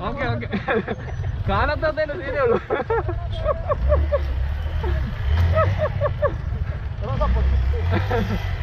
Okay okay ગાના તો તેને સીધે ઓલો Gracias.